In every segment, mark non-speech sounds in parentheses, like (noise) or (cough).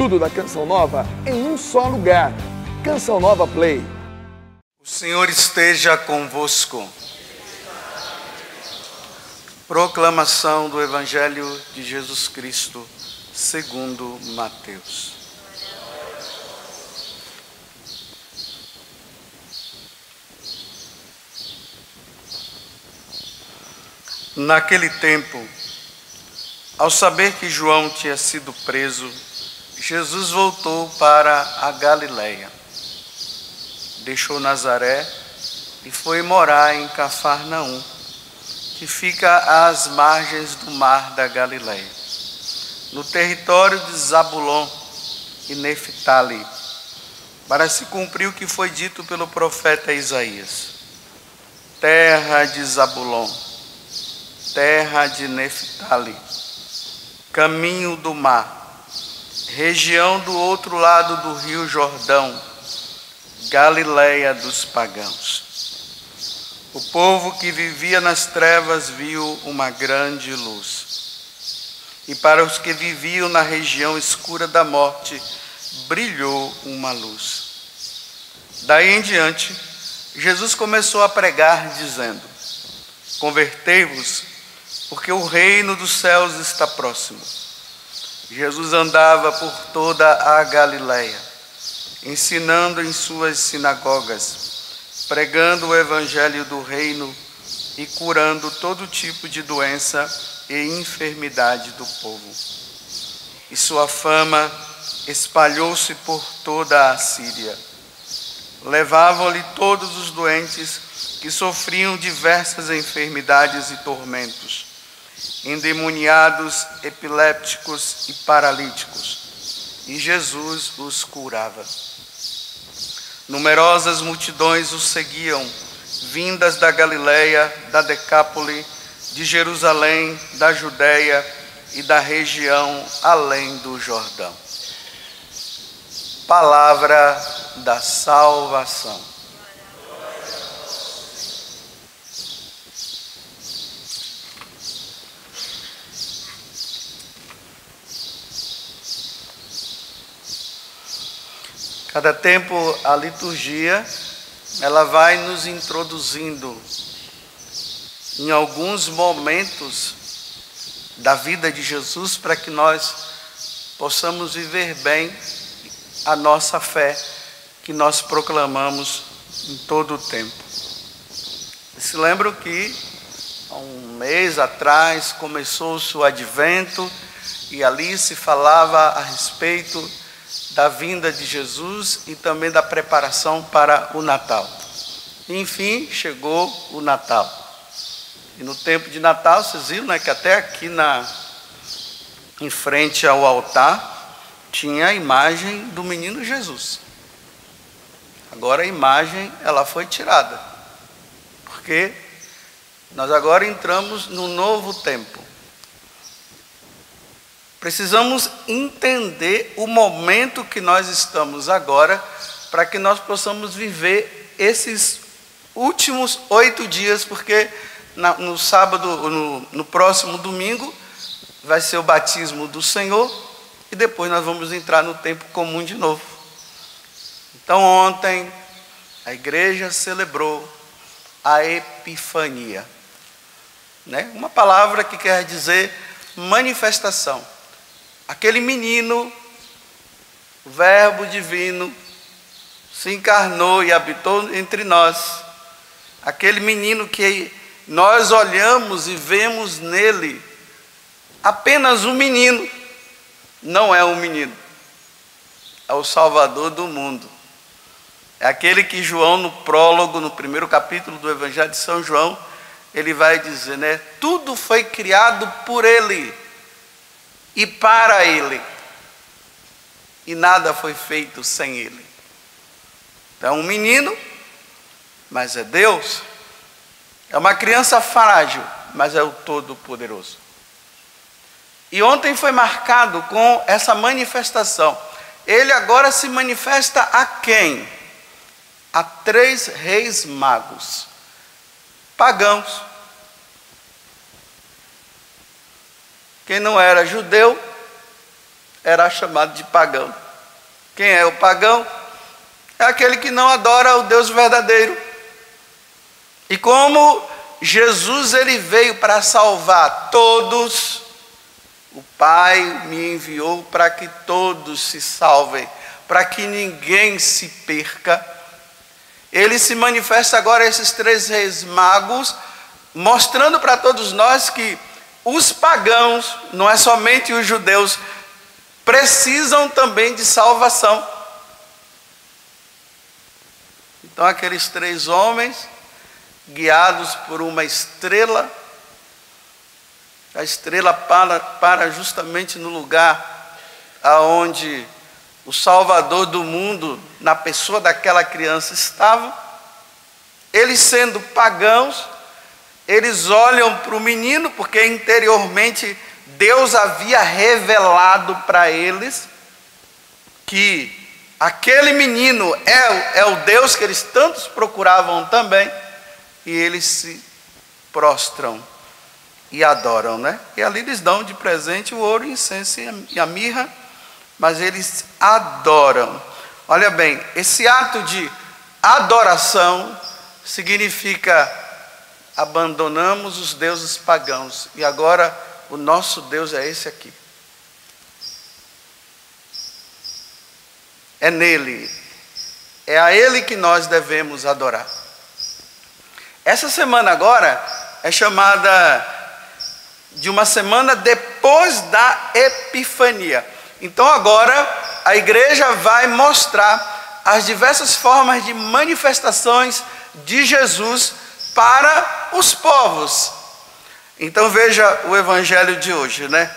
tudo da Canção Nova em um só lugar. Canção Nova Play. O Senhor esteja convosco. Proclamação do Evangelho de Jesus Cristo, segundo Mateus. Naquele tempo, ao saber que João tinha sido preso, Jesus voltou para a Galileia. Deixou Nazaré e foi morar em Cafarnaum, que fica às margens do mar da Galileia, no território de Zabulon e Neftali, para se cumprir o que foi dito pelo profeta Isaías. Terra de Zabulon, terra de Neftali, caminho do mar, região do outro lado do rio Jordão, Galileia dos pagãos. O povo que vivia nas trevas viu uma grande luz. E para os que viviam na região escura da morte, brilhou uma luz. Daí em diante, Jesus começou a pregar, dizendo: Convertei-vos porque o reino dos céus está próximo. Jesus andava por toda a Galileia, ensinando em suas sinagogas, pregando o evangelho do reino e curando todo tipo de doença e enfermidade do povo. E sua fama espalhou-se por toda a Síria. Levavam-lhe todos os doentes que sofriam diversas enfermidades e tormentos endemoniados, epilépticos e paralíticos, e Jesus os curava. Numerosas multidões os seguiam, vindas da Galiléia, da Decápole, de Jerusalém, da Judéia e da região além do Jordão. Palavra da salvação. Cada tempo a liturgia ela vai nos introduzindo em alguns momentos da vida de Jesus para que nós possamos viver bem a nossa fé que nós proclamamos em todo o tempo. Se lembram que há um mês atrás começou-se o advento e ali se falava a respeito da vinda de Jesus e também da preparação para o Natal. Enfim, chegou o Natal. E no tempo de Natal, vocês viram né, que até aqui na, em frente ao altar tinha a imagem do menino Jesus. Agora a imagem ela foi tirada. Porque nós agora entramos no novo tempo. Precisamos entender o momento que nós estamos agora, para que nós possamos viver esses últimos oito dias, porque no sábado, no, no próximo domingo, vai ser o batismo do Senhor, e depois nós vamos entrar no tempo comum de novo. Então, ontem, a igreja celebrou a Epifania, né? uma palavra que quer dizer manifestação. Aquele menino, o Verbo divino, se encarnou e habitou entre nós. Aquele menino que nós olhamos e vemos nele apenas um menino, não é um menino, é o Salvador do mundo. É aquele que João, no prólogo, no primeiro capítulo do Evangelho de São João, ele vai dizer, né? Tudo foi criado por ele e para Ele. E nada foi feito sem Ele. Então, um menino, mas é Deus. É uma criança frágil, mas é o Todo-Poderoso. E ontem foi marcado com essa manifestação. Ele agora se manifesta a quem? A três reis magos, pagãos Quem não era judeu era chamado de pagão. Quem é o pagão? É aquele que não adora o Deus verdadeiro. E como Jesus ele veio para salvar todos, o Pai me enviou para que todos se salvem, para que ninguém se perca. Ele se manifesta agora esses três reis magos, mostrando para todos nós que os pagãos, não é somente os judeus, precisam também de salvação. Então, aqueles três homens, guiados por uma estrela, a estrela para, para justamente no lugar aonde o Salvador do mundo, na pessoa daquela criança, estava. Eles sendo pagãos, eles olham para o menino, porque interiormente Deus havia revelado para eles que aquele menino é, é o Deus que eles tantos procuravam também, e eles se prostram e adoram, né? E ali eles dão de presente o ouro, o incenso e a mirra, mas eles adoram. Olha bem, esse ato de adoração significa abandonamos os deuses pagãos e agora o nosso Deus é esse aqui. É nele, é a ele que nós devemos adorar. Essa semana agora é chamada de uma semana depois da Epifania. Então agora a igreja vai mostrar as diversas formas de manifestações de Jesus para os povos. Então veja o evangelho de hoje, né?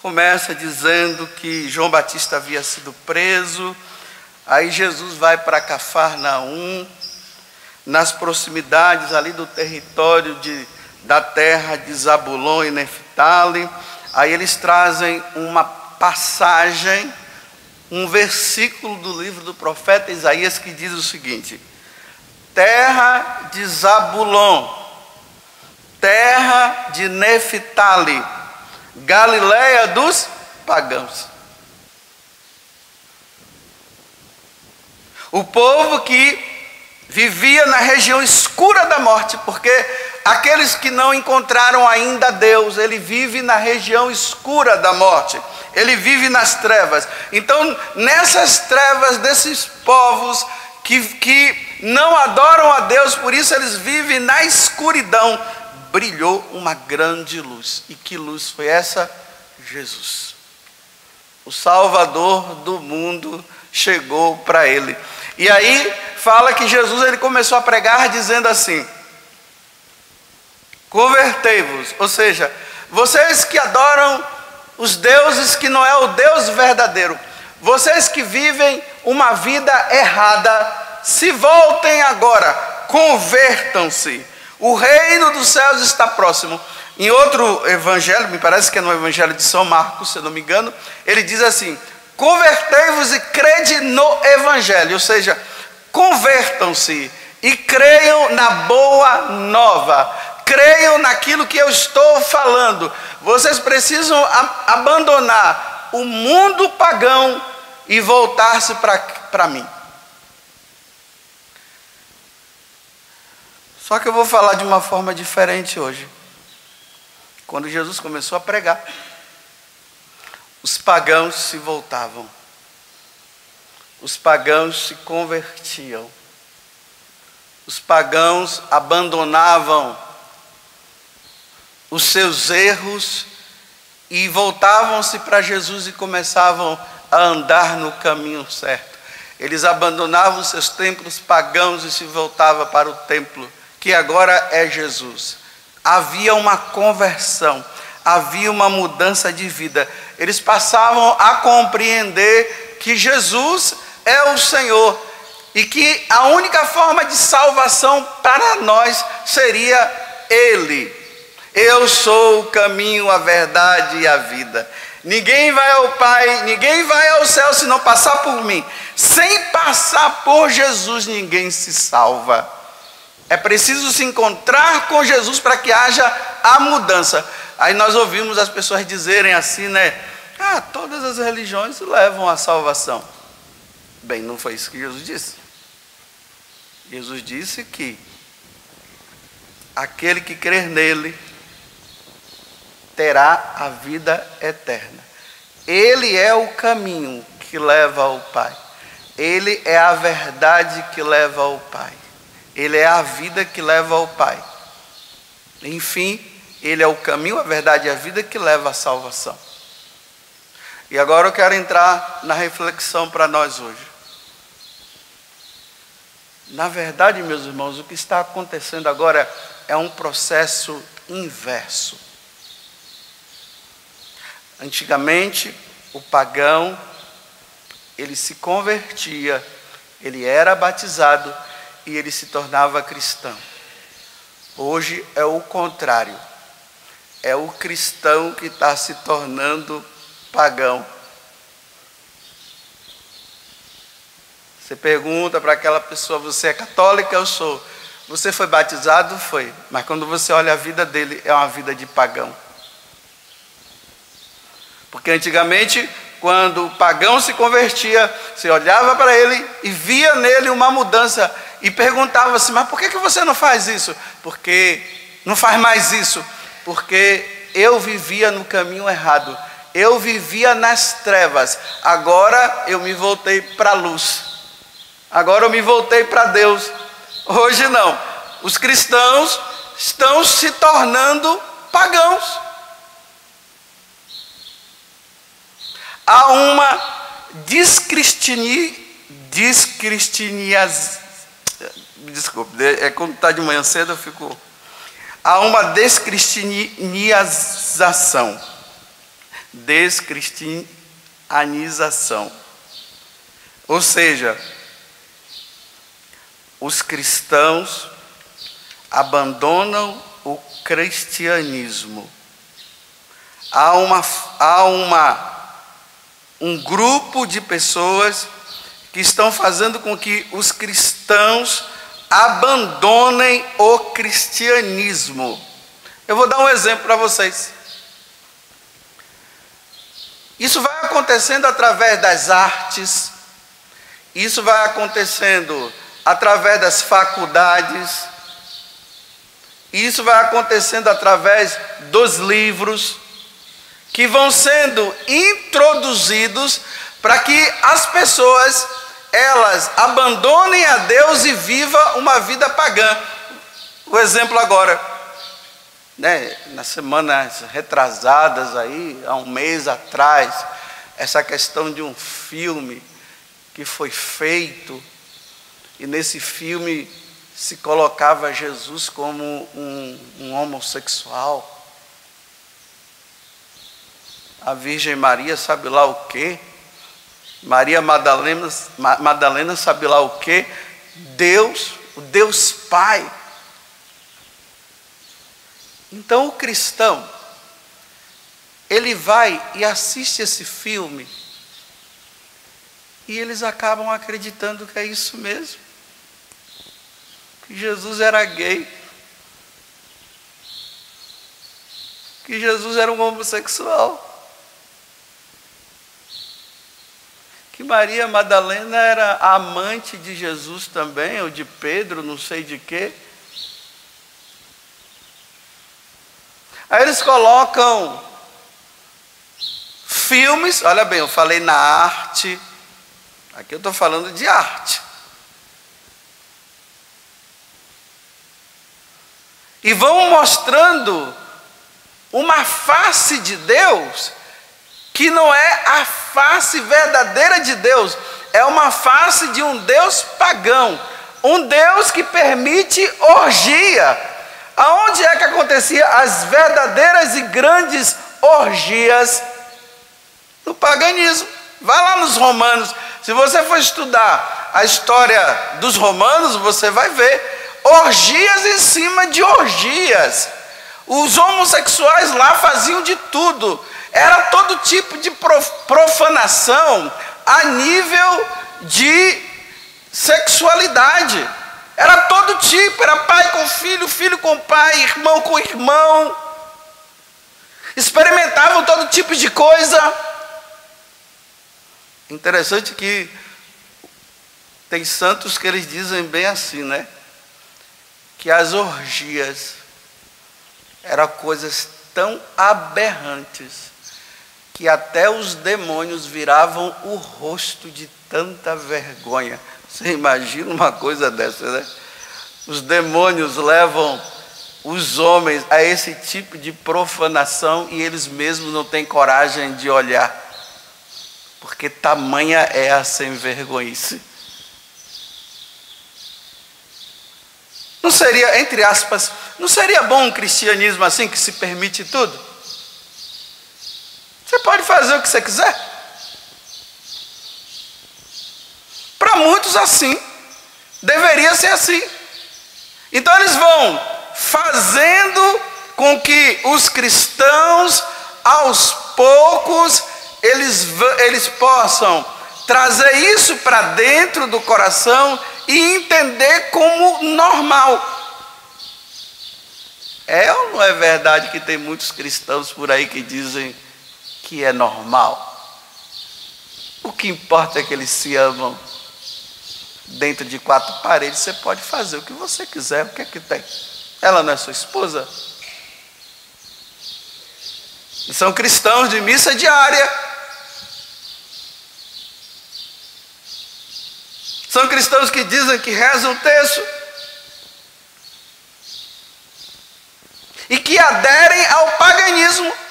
Começa dizendo que João Batista havia sido preso, aí Jesus vai para Cafarnaum, nas proximidades ali do território de, da terra de Zabulon e Neftali. Aí eles trazem uma passagem, um versículo do livro do profeta Isaías que diz o seguinte: terra de Zabulon, terra de Neftali, Galiléia dos pagãos. O povo que vivia na região escura da morte, porque aqueles que não encontraram ainda Deus, ele vive na região escura da morte, ele vive nas trevas. Então, nessas trevas desses povos que, que não adoram a Deus, por isso eles vivem na escuridão. Brilhou uma grande luz. E que luz foi essa? Jesus. O Salvador do mundo chegou para ele. E aí fala que Jesus ele começou a pregar dizendo assim: Convertei-vos, ou seja, vocês que adoram os deuses que não é o Deus verdadeiro, vocês que vivem uma vida errada, se voltem agora, convertam-se. O reino dos céus está próximo. Em outro evangelho, me parece que é no evangelho de São Marcos, se eu não me engano, ele diz assim: Convertei-vos e crede no evangelho, ou seja, convertam-se e creiam na boa nova. Creiam naquilo que eu estou falando. Vocês precisam abandonar o mundo pagão e voltar-se para mim. Só que eu vou falar de uma forma diferente hoje. Quando Jesus começou a pregar, os pagãos se voltavam, os pagãos se convertiam, os pagãos abandonavam os seus erros e voltavam-se para Jesus e começavam a andar no caminho certo. Eles abandonavam seus templos pagãos e se voltavam para o templo que agora é Jesus. Havia uma conversão, havia uma mudança de vida. Eles passavam a compreender que Jesus é o Senhor e que a única forma de salvação para nós seria Ele. Eu sou o caminho, a verdade e a vida. Ninguém vai ao Pai, ninguém vai ao céu se não passar por mim. Sem passar por Jesus, ninguém se salva. É preciso se encontrar com Jesus para que haja a mudança. Aí nós ouvimos as pessoas dizerem assim, né? Ah, todas as religiões levam à salvação. Bem, não foi isso que Jesus disse. Jesus disse que aquele que crer nele terá a vida eterna. Ele é o caminho que leva ao Pai. Ele é a verdade que leva ao Pai. Ele é a vida que leva ao Pai. Enfim, Ele é o caminho, a verdade e a vida que leva à salvação. E agora eu quero entrar na reflexão para nós hoje. Na verdade, meus irmãos, o que está acontecendo agora é um processo inverso. Antigamente, o pagão, ele se convertia, ele era batizado e ele se tornava cristão. Hoje é o contrário. É o cristão que está se tornando pagão. Você pergunta para aquela pessoa: Você é católica? Eu sou. Você foi batizado? Foi. Mas quando você olha a vida dele, é uma vida de pagão. Porque antigamente quando o pagão se convertia, você olhava para ele e via nele uma mudança e perguntava assim: Mas por que, que você não faz isso? Porque não faz mais isso? Porque eu vivia no caminho errado, eu vivia nas trevas, agora eu me voltei para a luz, agora eu me voltei para Deus. Hoje não, os cristãos estão se tornando pagãos. há uma descristini, descristinias, desculpe, é quando está de manhã cedo eu fico, há uma descristinização, descristianização, ou seja, os cristãos abandonam o cristianismo. Há uma, há uma um grupo de pessoas que estão fazendo com que os cristãos abandonem o cristianismo. Eu vou dar um exemplo para vocês. Isso vai acontecendo através das artes, isso vai acontecendo através das faculdades, isso vai acontecendo através dos livros que vão sendo introduzidos para que as pessoas elas abandonem a Deus e viva uma vida pagã. O exemplo agora, né, nas semanas retrasadas aí, há um mês atrás, essa questão de um filme que foi feito e nesse filme se colocava Jesus como um, um homossexual a Virgem Maria sabe lá o quê? Maria Madalena, Madalena sabe lá o quê? Deus, o Deus Pai. Então o cristão, ele vai e assiste esse filme e eles acabam acreditando que é isso mesmo. Que Jesus era gay. Que Jesus era um homossexual. Que Maria Madalena era amante de Jesus também, ou de Pedro, não sei de quê. Aí eles colocam filmes, olha bem, eu falei na arte, aqui eu estou falando de arte. E vão mostrando uma face de Deus que não é a face verdadeira de Deus, é uma face de um Deus pagão, um Deus que permite orgia. Aonde é que acontecia as verdadeiras e grandes orgias? No paganismo. Vai lá nos romanos. Se você for estudar a história dos romanos, você vai ver orgias em cima de orgias. Os homossexuais lá faziam de tudo. Era todo tipo de profanação a nível de sexualidade. Era todo tipo, era pai com filho, filho com pai, irmão com irmão. Experimentavam todo tipo de coisa. Interessante que tem santos que eles dizem bem assim, né? Que as orgias eram coisas tão aberrantes que até os demônios viravam o rosto de tanta vergonha. Você imagina uma coisa dessa, né? Os demônios levam os homens a esse tipo de profanação e eles mesmos não têm coragem de olhar, porque tamanha é a sem vergonhice. Não seria, entre aspas, não seria bom um cristianismo assim que se permite tudo? Você pode fazer o que você quiser. Para muitos, assim. Deveria ser assim. Então, eles vão fazendo com que os cristãos, aos poucos, eles, eles possam trazer isso para dentro do coração e entender como normal. É ou não é verdade que tem muitos cristãos por aí que dizem que é normal? O que importa é que eles se amam dentro de quatro paredes, você pode fazer o que você quiser, o que é que tem? Ela não é sua esposa? E são cristãos de missa diária. São cristãos que dizem que rezam o texto. E que aderem ao paganismo.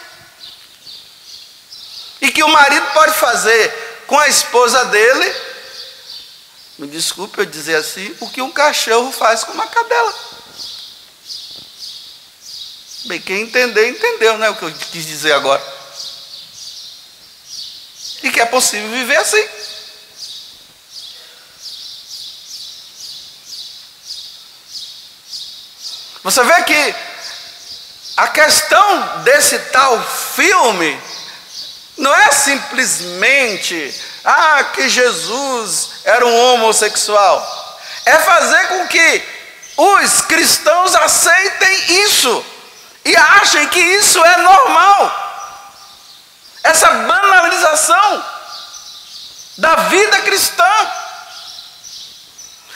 E que o marido pode fazer com a esposa dele me desculpe eu dizer assim, o que um cachorro faz com uma cadela. Bem, quem entender, entendeu, né? O que eu quis dizer agora. E que é possível viver assim. Você vê que a questão desse tal filme não é simplesmente ah, que Jesus era um homossexual. É fazer com que os cristãos aceitem isso e achem que isso é normal. Essa banalização da vida cristã.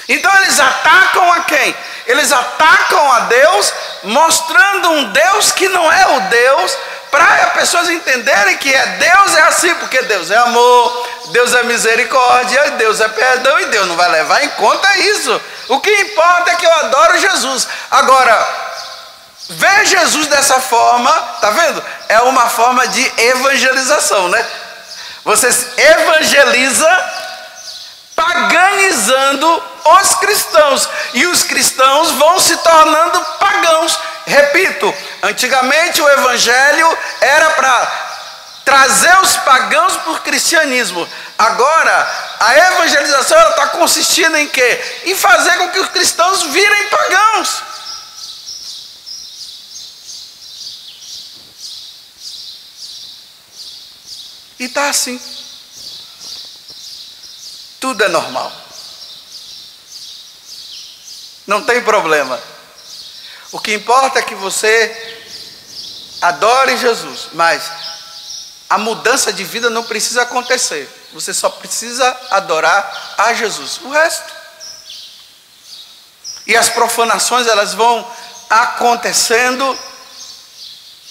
Então eles atacam a quem? Eles atacam a Deus, mostrando um Deus que não é o Deus para as pessoas entenderem que é Deus é assim, porque Deus é amor, Deus é misericórdia, Deus é perdão e Deus não vai levar em conta isso. O que importa é que eu adoro Jesus. Agora, ver Jesus dessa forma, tá vendo? É uma forma de evangelização, né? Você evangeliza paganizando os cristãos e os cristãos vão se tornando pagãos. Repito, antigamente o evangelho era para trazer os pagãos para o cristianismo. Agora, a evangelização está consistindo em quê? Em fazer com que os cristãos virem pagãos. E está assim. Tudo é normal. Não tem problema. O que importa é que você adore Jesus, mas a mudança de vida não precisa acontecer. Você só precisa adorar a Jesus. O resto. E as profanações elas vão acontecendo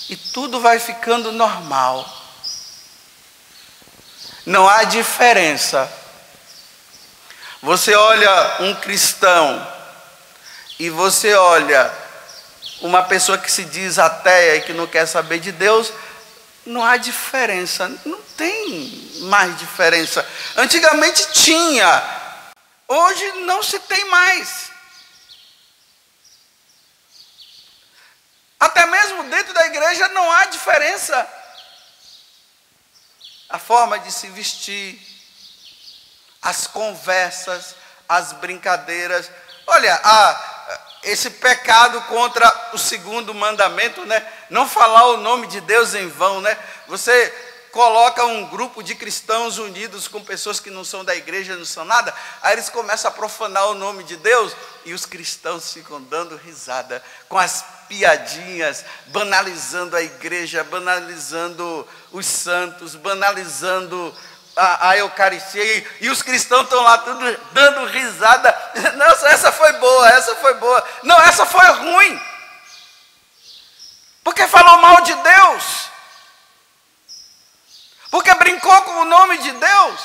e tudo vai ficando normal. Não há diferença. Você olha um cristão e você olha uma pessoa que se diz ateia e que não quer saber de Deus, não há diferença, não tem mais diferença. Antigamente tinha, hoje não se tem mais. Até mesmo dentro da igreja não há diferença. A forma de se vestir, as conversas, as brincadeiras. Olha, a, esse pecado contra o segundo mandamento, né? Não falar o nome de Deus em vão, né? Você coloca um grupo de cristãos unidos com pessoas que não são da igreja, não são nada, aí eles começam a profanar o nome de Deus e os cristãos ficam dando risada com as piadinhas, banalizando a igreja, banalizando os santos, banalizando a, a Eucaristia, e, e, os cristãos estão lá tudo dando risada. (laughs) Nossa, essa foi boa, essa foi boa. Não, essa foi ruim. Porque falou mal de Deus. Porque brincou com o nome de Deus.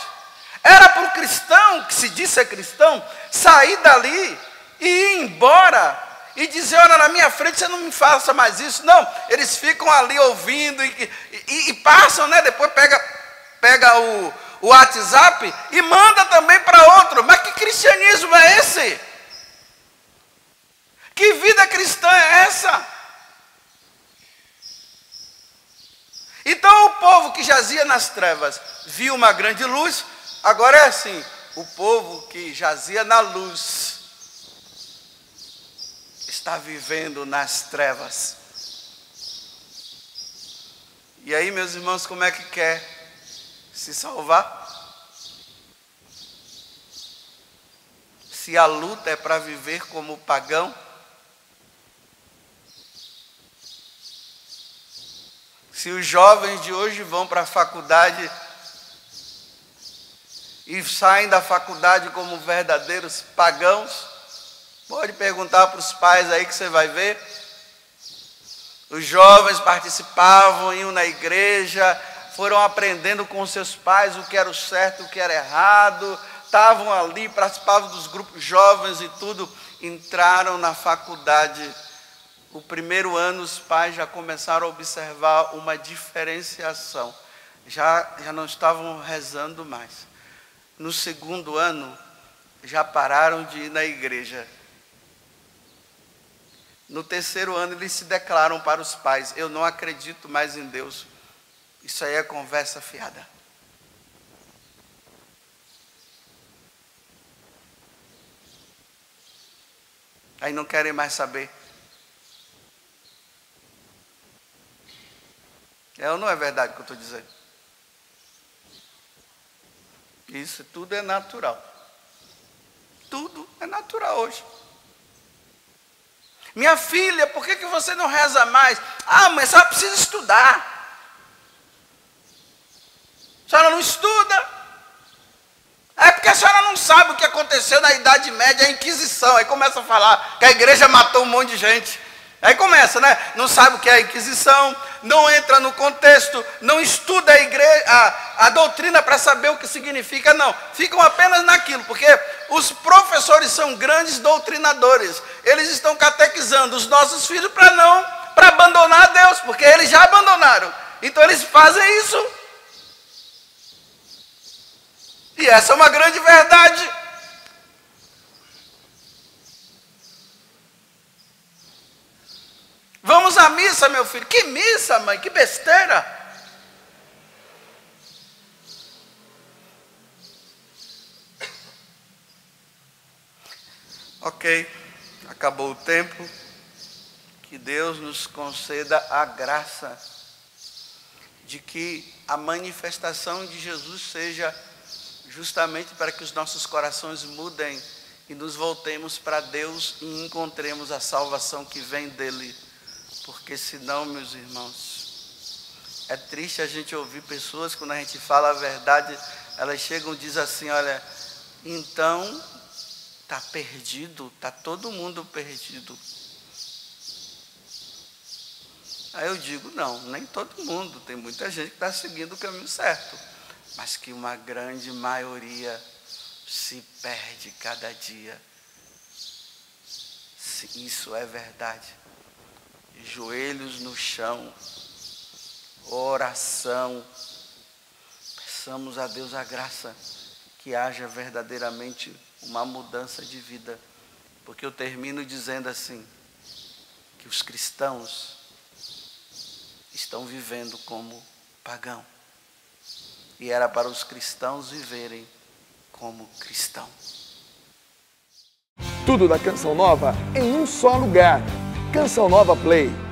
Era para o cristão, que se disse é cristão, sair dali e ir embora e dizer: Olha, na minha frente você não me faça mais isso. Não, eles ficam ali ouvindo e, e, e passam, né? Depois pega, pega o, o WhatsApp e manda também para outro. Mas que cristianismo é esse? Que vida cristã é essa? Então o povo que jazia nas trevas viu uma grande luz, agora é assim: o povo que jazia na luz está vivendo nas trevas. E aí, meus irmãos, como é que quer se salvar? Se a luta é para viver como pagão, Se os jovens de hoje vão para a faculdade e saem da faculdade como verdadeiros pagãos, pode perguntar para os pais aí que você vai ver. Os jovens participavam, iam na igreja, foram aprendendo com seus pais o que era o certo, o que era errado, estavam ali, participavam dos grupos jovens e tudo, entraram na faculdade o primeiro ano os pais já começaram a observar uma diferenciação. Já, já não estavam rezando mais. No segundo ano, já pararam de ir na igreja. No terceiro ano, eles se declaram para os pais: Eu não acredito mais em Deus. Isso aí é conversa fiada. Aí não querem mais saber. É ou não é verdade o que eu estou dizendo? Isso tudo é natural. Tudo é natural hoje. Minha filha, por que, que você não reza mais? Ah, mas ela precisa estudar. A senhora não estuda. É porque a senhora não sabe o que aconteceu na Idade Média, a Inquisição. Aí começa a falar que a igreja matou um monte de gente. Aí começa, né? Não sabe o que é a Inquisição, não entra no contexto, não estuda a, igreja, a, a doutrina para saber o que significa, não. Ficam apenas naquilo, porque os professores são grandes doutrinadores. Eles estão catequizando os nossos filhos para não, para abandonar Deus, porque eles já abandonaram. Então eles fazem isso. E essa é uma grande verdade. Vamos à missa, meu filho. Que missa, mãe? Que besteira. Ok, acabou o tempo. Que Deus nos conceda a graça de que a manifestação de Jesus seja justamente para que os nossos corações mudem e nos voltemos para Deus e encontremos a salvação que vem dele. Porque senão, meus irmãos, é triste a gente ouvir pessoas, quando a gente fala a verdade, elas chegam e dizem assim, olha, então está perdido, está todo mundo perdido. Aí eu digo, não, nem todo mundo, tem muita gente que está seguindo o caminho certo, mas que uma grande maioria se perde cada dia. Se isso é verdade joelhos no chão, oração. Peçamos a Deus a graça que haja verdadeiramente uma mudança de vida. Porque eu termino dizendo assim: que os cristãos estão vivendo como pagão. E era para os cristãos viverem como cristão. Tudo da Canção Nova em um só lugar Canção Nova Play.